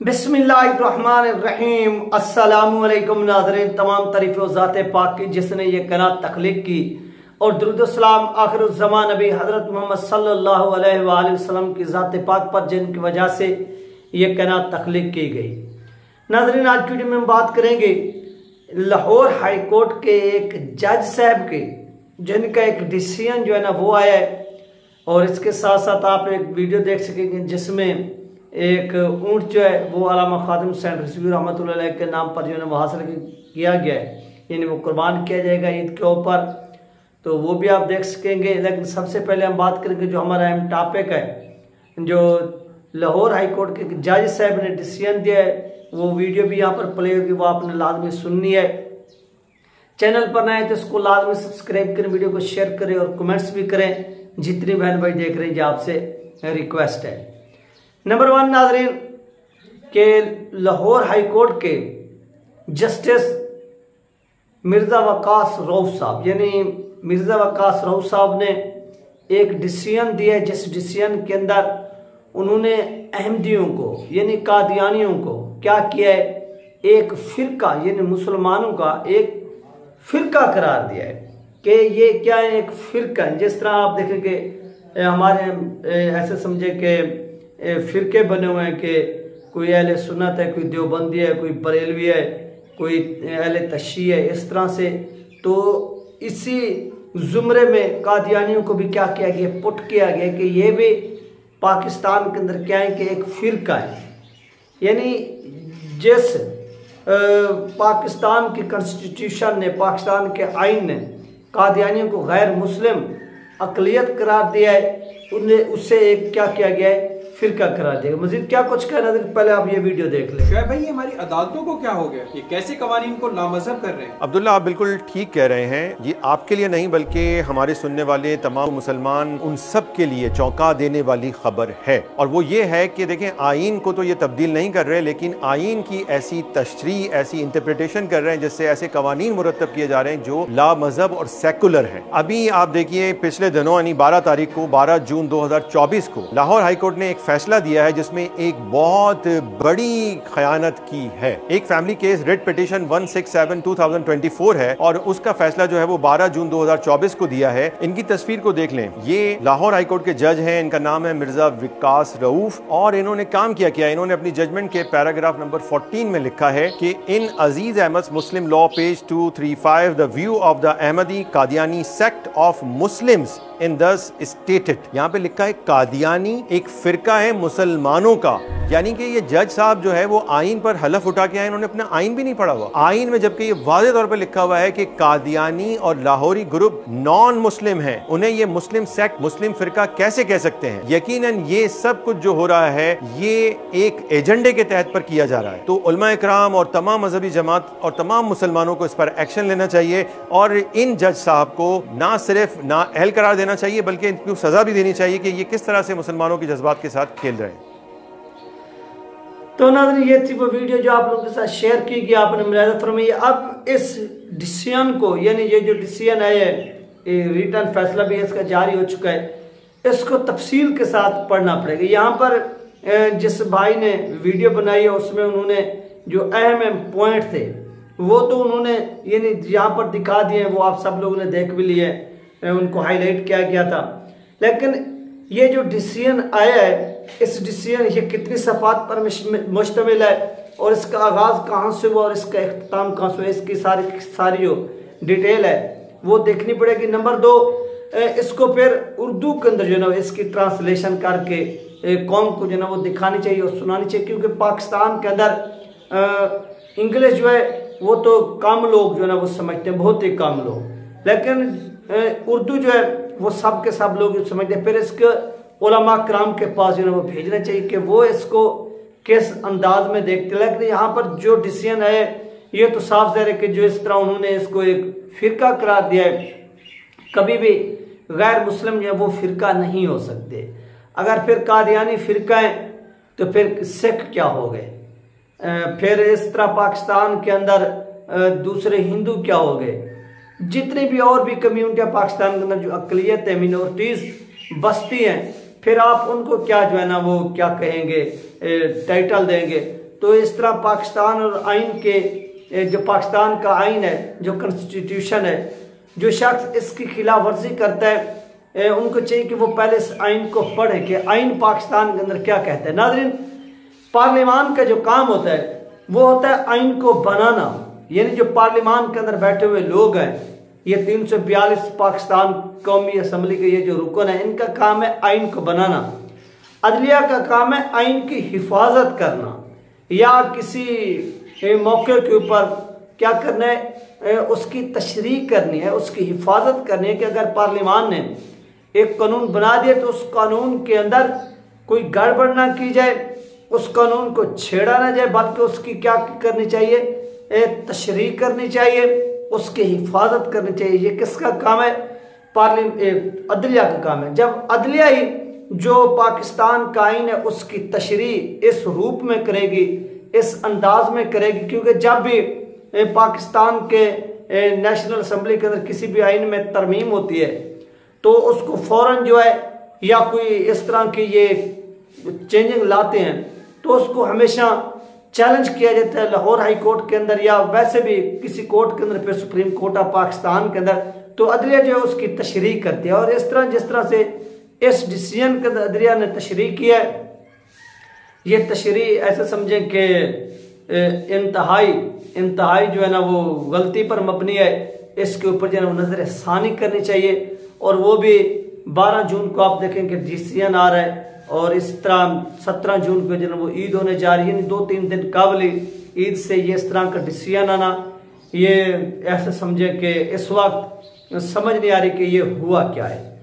بسم اللہ الرحمن الرحیم۔ السلام علیکم ناظرین، تمام تعریف و ذات پاک کی، جس نے یہ قنات تخلیق کی۔ اور درود السلام آخر الزمان نبی حضرت محمد صلی اللہ علیہ وآلہ وسلم کی ذات پاک پر، جن کی وجہ سے یہ قنات تخلیق کی گئی۔ ناظرین، آج کی ویڈیو میں ہم بات کریں گے لاہور ہائی کورٹ کے ایک جج صاحب کے، جن کا ایک ڈیسیجن جو ہے نا وہ آیا ہے۔ اور اس کے ساتھ ساتھ آپ ایک ویڈیو دیکھ سکیں گے جس میں ایک اونٹ جو ہے، وہ علامہ خادم حسین رسوی رحمۃ اللہ علیہ کے نام پر جو ہے وہ حاصل کیا گیا ہے۔ یعنی وہ قربان کیا جائے گا عید کے اوپر۔ تو وہ بھی آپ دیکھ سکیں گے۔ لیکن سب سے پہلے ہم بات کریں گے جو ہمارا اہم ٹاپک ہے، جو لاہور ہائی کورٹ کے جج صاحب نے ڈیسیجن دیا ہے، وہ ویڈیو بھی یہاں پر پلے ہوگی، وہ آپ نے لازمی سننی ہے۔ چینل پر نہ تو اس کو لازمی سبسکرائب کریں، ویڈیو کو شیئر کریں اور کمنٹس بھی کریں۔ جتنی بہن بھائی دیکھ رہے ہیں آپ سے ریکویسٹ ہے۔ نمبر ون ناظرین، کہ لاہور ہائی کورٹ کے جسٹس مرزا وقاس روف صاحب یعنی مرزا وقاس روف صاحب نے ایک ڈیسیجن دیا جس ڈیسیجن کے اندر انہوں نے احمدیوں کو یعنی قادیانیوں کو کیا کیا ہے؟ ایک فرقہ یعنی مسلمانوں کا ایک فرقہ قرار دیا ہے کہ یہ کیا ہے؟ ایک فرقہ جس طرح آپ دیکھیں کہ ہمارے ایسے سمجھے کہ فرقے بنے ہوئے ہیں کہ کوئی اہل سنت ہے، کوئی دیوبندی ہے، کوئی بریلوی ہے، کوئی اہل تشیع ہے، اس طرح سے۔ تو اسی زمرے میں قادیانیوں کو بھی کیا کیا گیا؟ پٹ کیا گیا کہ یہ بھی پاکستان کے اندر کیا ہے کہ ایک فرقہ ہے۔ یعنی جس پاکستان کی کنسٹیٹیوشن نے، پاکستان کے آئین نے قادیانیوں کو غیر مسلم اقلیت قرار دیا ہے، انہیں اس سے ایک کیا کیا گیا ہے؟ فرقہ کرا دے گا۔ مزید کیا کچھ کہنا دے پہلے آپ یہ ویڈیو دیکھ لیں۔ شعیب بھائی ہماری عدالتوں کو کیا ہو گیا؟ یہ کیسے قوانین کو لامذہب کر رہے ہیں؟ عبداللہ آپ بالکل ٹھیک کہہ رہے ہیں۔ یہ آپ کے لیے نہیں بلکہ ہمارے سننے والے تمام مسلمان ان سب کے لیے چونکا دینے والی خبر ہے۔ اور وہ یہ ہے کہ دیکھیں آئین کو تو یہ تبدیل نہیں کر رہے لیکن آئین کی ایسی تشریح ایسی انٹرپریٹیشن کر رہے ہیں جس سے ایسے قوانین مرتب کیے جا رہے ہیں جو لا مذہب اور سیکولر ہیں۔ ابھی آپ دیکھیے پچھلے دنوں یعنی بارہ تاریخ کو بارہ جون دو ہزار چوبیس کو لاہور ہائی کورٹ نے ایک فیصلہ دیا ہے جس میں ایک بہت بڑی خیانت کی ہے۔ ایک فیملی کیس ریڈ پیٹیشن 167 2024 ہے اور اس کا فیصلہ جو ہے وہ بارہ جون دو ہزار چوبیس کو دیا ہے۔ ان کی تصویر کو دیکھ لیں۔ یہ لاہور ہائی کورٹ کے جج ہیں۔ ان کا نام ہے مرزا وکاس رعوف اور انہوں نے کام کیا کیا۔ انہوں نے اپنی ججمنٹ کے پیراگراف نمبر 14 میں لکھا ہے کہ in Aziz Ahmad Muslim law page 235 the view of the Ahmadi Qadiani sect of Muslims in this stated یہاں پہ لکھا ہے قادیانی ایک فرقہ ہے مسلمانوں کا. یعنی کہ یہ جج صاحب جو ہے وہ آئین پر حلف اٹھا کے آئے انہوں نے اپنا آئین بھی نہیں پڑھا ہوا. آئین میں جبکہ یہ واضح طور پر لکھا ہوا ہے کہ قادیانی اور لاہوری گروپ نان مسلم ہیں. انہیں یہ مسلم سیکٹ مسلم فرقہ کیسے کہہ سکتے ہیں؟ یقیناً یہ سب کچھ جو ہو رہا ہے، یہ ایک ایجنڈے کے تحت پر کیا جا رہا ہے. تو علماء اکرام اور تمام مذہبی جماعت اور تمام مسلمانوں کو اس پر ایکشن لینا چاہیے اور ان جج صاحب کو نہ صرف، نہ اہل قرار دینا دینا چاہیے، بلکہ ان کو سزا بھی دینی چاہیے کہ یہ کس طرح سے مسلمانوں کے جذبات کے ساتھ کھیل رہے ہیں۔ تو ناظرین، یہ تھی وہ ویڈیو جو آپ لوگوں کے ساتھ شیئر کی گئی، آپ نے ملاحظہ فرمائی اب اس ڈیسیجن کو یعنی یہ جو ڈیسیجن ہے، یہ ریٹرن فیصلہ بھی اس کا جاری ہو چکا ہے۔ اس کو تفصیل کے ساتھ پڑھنا پڑے گا۔ یہاں پر جس بھائی نے ویڈیو بنائی ہے، اس میں انہوں نے جو اہم اہم پوائنٹ تھے، وہ تو انہوں نے یعنی یہاں پر دکھا دیے ہیں، وہ آپ سب لوگوں نے دیکھ بھی لیے ان کو ہائی لائٹ کیا گیا تھا۔ لیکن یہ جو ڈیسیجن آیا ہے، اس ڈیسیجن یہ کتنی صفات پر مشتمل ہے اور اس کا آغاز کہاں سے ہوا اور اس کا اختتام کہاں سے ہوا، اس کی ساری ساری جو ڈیٹیل ہے، وہ دیکھنی پڑے گی۔ نمبر دو اس کو پھر اردو کے اندر جو ہے نا، اس کی ٹرانسلیشن کر کے قوم کو جو ہے نا وہ دکھانی چاہیے اور سنانی چاہیے۔ کیونکہ پاکستان کے اندر انگلش جو ہے، وہ تو کم لوگ جو ہے نا وہ سمجھتے ہیں، بہت ہی کم لوگ۔ لیکن اردو جو ہے، وہ سب کے سب لوگ سمجھتے ہیں۔ پھر اس کے علماء کرام کے پاس جو ہے، وہ بھیجنا چاہیے کہ وہ اس کو کس انداز میں دیکھتے ہیں۔ لیکن یہاں پر جو ڈیسیجن ہے، یہ تو صاف ظاہر ہے کہ جو اس طرح انہوں نے اس کو ایک فرقہ قرار دیا ہے، کبھی بھی غیر مسلم جو ہے، وہ فرقہ نہیں ہو سکتے۔ اگر پھر قادیانی فرقہ ہیں، تو پھر سکھ کیا ہو گئے؟ پھر اس طرح پاکستان کے اندر دوسرے ہندو کیا ہو گئے؟ جتنی بھی اور بھی کمیونٹیاں پاکستان کے اندر جو اقلیت ہے مینورٹیز بستی ہیں، پھر آپ ان کو کیا جو ہے نا وہ کیا کہیں گے ٹائٹل دیں گے؟ تو اس طرح پاکستان اور آئین کے جو پاکستان کا آئین ہے، جو کنسٹیٹیوشن ہے، جو شخص اس کی خلاف ورزی کرتا ہے ان کو چاہیے کہ وہ پہلے اس آئین کو پڑھے کہ آئین پاکستان کے اندر کیا کہتا ہے۔ ناظرین، پارلیمان کا جو کام ہوتا ہے، وہ ہوتا ہے آئین کو بنانا۔ یعنی جو پارلیمان کے اندر بیٹھے ہوئے لوگ ہیں، یہ تین سو بیالیس پاکستان قومی اسمبلی کے یہ جو رکن ہے ان کا کام ہے آئین کو بنانا۔ عدلیہ کا کام ہے آئین کی حفاظت کرنا۔ یا کسی موقع کے اوپر کیا کرنا ہے؟ اس کی تشریح کرنی ہے، اس کی حفاظت کرنی ہے کہ اگر پارلیمان نے ایک قانون بنا دیا تو اس قانون کے اندر کوئی گڑبڑ نہ کی جائے، اس قانون کو چھیڑا نہ جائے، بلکہ اس کی کیا کرنی چاہیے؟ تشریح کرنی چاہیے، اس کی حفاظت کرنی چاہیے۔ یہ کس کا کام ہے؟ عدلیہ کا کام ہے۔ جب عدلیہ ہی جو پاکستان کا آئین ہے، اس کی تشریح اس روپ میں کرے گی، اس انداز میں کرے گی، کیونکہ جب بھی پاکستان کے نیشنل اسمبلی کے اندر کسی بھی آئین میں ترمیم ہوتی ہے، تو اس کو فوراً جو ہے، یا کوئی اس طرح کی یہ چینجنگ لاتے ہیں، تو اس کو ہمیشہ چیلنج کیا جاتا ہے لاہور ہائی کورٹ کے اندر یا ویسے بھی کسی کورٹ کے اندر پھر سپریم کورٹ آف پاکستان کے اندر تو عدلیہ جو ہے اس کی تشریح کرتی ہے اور اس طرح جس طرح سے اس ڈیسیجن کے اندر عدلیہ نے تشریح کیا ہے، یہ تشریح ایسے سمجھیں کہ انتہائی انتہائی جو ہے نا وہ غلطی پر مبنی ہے۔ اس کے اوپر جو ہے نا وہ نظر ثانی کرنی چاہیے اور وہ بھی بارہ جون کو آپ دیکھیں کہ ڈیسیجن آ رہا ہے۔ اور اس طرح سترہ جون کو جو ہے وہ عید ہونے جا رہی ہے یعنی دو تین دن قابل عید سے یہ اس طرح کا ڈیسیجن آنا، یہ ایسے سمجھے کہ اس وقت سمجھ نہیں آ رہی کہ یہ ہوا کیا ہے۔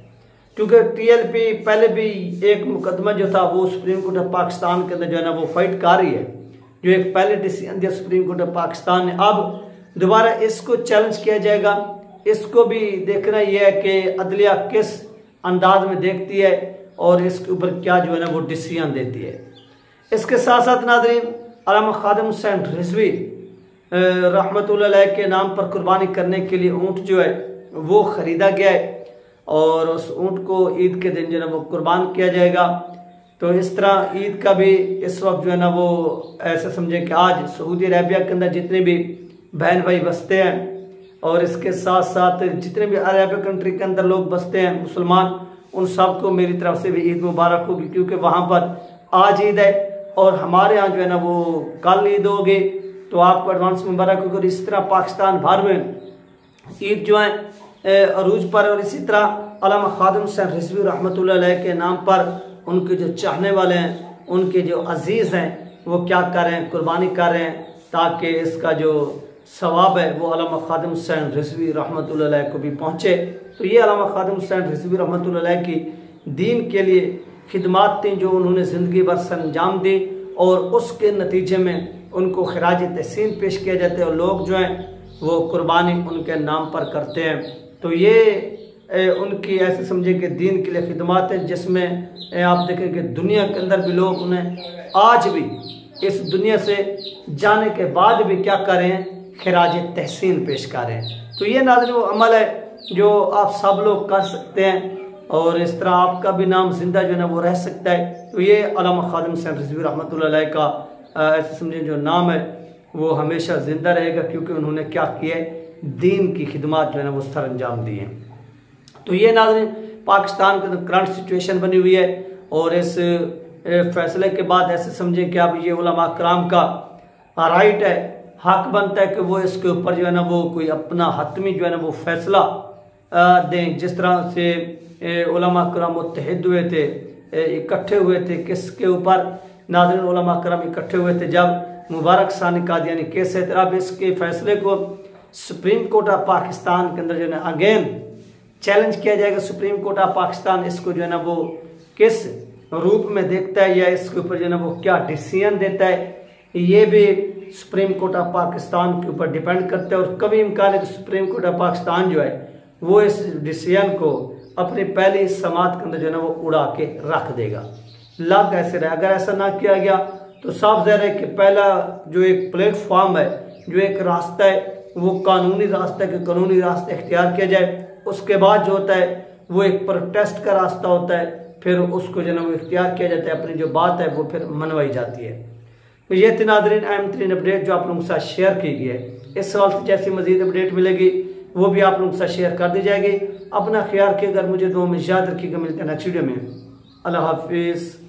کیونکہ ٹی ایل پی پہلے بھی ایک مقدمہ جو تھا، وہ سپریم کورٹ آف پاکستان کے اندر جو ہے نا، وہ فائٹ کر رہی ہے۔ جو ایک پہلے ڈیسیجن دیا سپریم کورٹ آف پاکستان نے۔ اب دوبارہ اس کو چیلنج کیا جائے گا۔ اس کو بھی دیکھنا یہ ہے کہ عدلیہ کس انداز میں دیکھتی ہے۔ اور اس کے اوپر کیا جو ہے نا وہ ڈیسیجن دیتی ہے۔ اس کے ساتھ ساتھ ناظرین، علامہ خادم حسین رضوی رحمت اللہ علیہ کے نام پر قربانی کرنے کے لیے اونٹ جو ہے وہ خریدا گیا ہے اور اس اونٹ کو عید کے دن جو ہے نا وہ قربان کیا جائے گا۔ تو اس طرح عید کا بھی اس وقت جو ہے نا وہ ایسے سمجھیں کہ آج سعودی عربیہ کے اندر جتنے بھی بہن بھائی بستے ہیں اور اس کے ساتھ ساتھ جتنے بھی عربیہ کنٹری کے اندر لوگ بستے ہیں، مسلمان ان سب کو میری طرف سے بھی عید مبارک ہوگی کیونکہ وہاں پر آج عید ہے اور ہمارے ہاں جو ہے نا وہ کل عید ہوگی، تو آپ کو ایڈوانس مبارک ہوگی اور اس طرح پاکستان بھر میں عید جو ہے عروج پر اور اسی طرح علامہ خادم حسین رضوی رحمۃ اللہ علیہ کے نام پر ان کے جو چاہنے والے ہیں، ان کے جو عزیز ہیں، وہ کیا کر رہے ہیں؟ قربانی کر رہے ہیں، تاکہ اس کا جو ثواب ہے، وہ علامہ خادم حسین رضوی رحمۃ اللہ علیہ کو بھی پہنچے۔ تو یہ علامہ خادم حسین رضوی رحمۃ اللہ علیہ کی دین کے لیے خدمات تھیں جو انہوں نے زندگی بھر سر انجام دی اور اس کے نتیجے میں ان کو خراج تحسین پیش کیا جاتے ہیں اور لوگ جو ہیں وہ قربانی ان کے نام پر کرتے ہیں۔ تو یہ ان کی ایسے سمجھے کہ دین کے لیے خدمات ہیں جس میں آپ دیکھیں کہ دنیا کے اندر بھی لوگ انہیں آج بھی اس دنیا سے جانے کے بعد بھی کیا کریں خراج تحسین پیش کریں تو یہ ناظرین، وہ عمل ہے جو آپ سب لوگ کر سکتے ہیں اور اس طرح آپ کا بھی نام زندہ جو ہے نا وہ رہ سکتا ہے۔ تو یہ علامہ خادم سین رضوی رحمۃ اللہ علیہ کا ایسے سمجھیں جو نام ہے، وہ ہمیشہ زندہ رہے گا کیونکہ انہوں نے کیا کیا ہے؟ دین کی خدمات جو ہے نا وہ سر انجام دی ہیں۔ تو یہ ناظرین، پاکستان کے کرنٹ سچویشن بنی ہوئی ہے اور اس فیصلے کے بعد ایسے سمجھیں کہ اب یہ علماء کرام کا رائٹ ہے۔ حق بنتا ہے کہ وہ اس کے اوپر جو ہے نا وہ کوئی اپنا حتمی جو ہے نا وہ فیصلہ دیں۔ جس طرح سے علماء کرام متحد ہوئے تھے اکٹھے ہوئے تھے، کس کے اوپر؟ ناظرین علماء کرام اکٹھے ہوئے تھے۔ جب مبارک ثانی قادیانی یعنی کیس ہے اب اس کے فیصلے کو سپریم کورٹ آف پاکستان کے اندر جو ہے نا اگین چیلنج کیا جائے گا، سپریم کورٹ آف پاکستان اس کو جو ہے نا وہ کس روپ میں دیکھتا ہے یا اس کے اوپر جو ہے نا وہ کیا ڈیسیزن دیتا ہے، یہ بھی سپریم کورٹ آف پاکستان کے اوپر ڈیپینڈ کرتا ہے۔ اور کبھی امکان ہے کہ سپریم کورٹ آف پاکستان جو ہے وہ اس ڈیسیجن کو اپنی پہلی سماعت کے اندر جو ہے نا وہ اڑا کے رکھ دے گا۔ لگ ایسے رہے، اگر ایسا نہ کیا گیا تو صاف ظاہر ہے کہ پہلا جو ایک پلیٹ فارم ہے، جو ایک راستہ ہے، وہ قانونی راستہ ہے کہ قانونی راستہ اختیار کیا جائے۔ اس کے بعد جو ہوتا ہے، وہ ایک پروٹیسٹ کا راستہ ہوتا ہے، پھر اس کو جو ہے وہ اختیار کیا جاتا ہے، اپنی جو بات ہے، وہ پھر منوائی جاتی ہے۔ یہ تھی ناظرین، اہم ترین اپڈیٹ جو آپ لوگوں کے ساتھ شیئر کی گئی ہے۔ اس سوال سے جیسی مزید اپڈیٹ ملے گی۔ وہ بھی آپ لوگوں کے ساتھ شیئر کر دی جائے گی۔ اپنا خیال کے اگر مجھے دو میں یاد رکھیے گا ملتے ہیں نیکسٹ ویڈیو میں۔ اللہ حافظ۔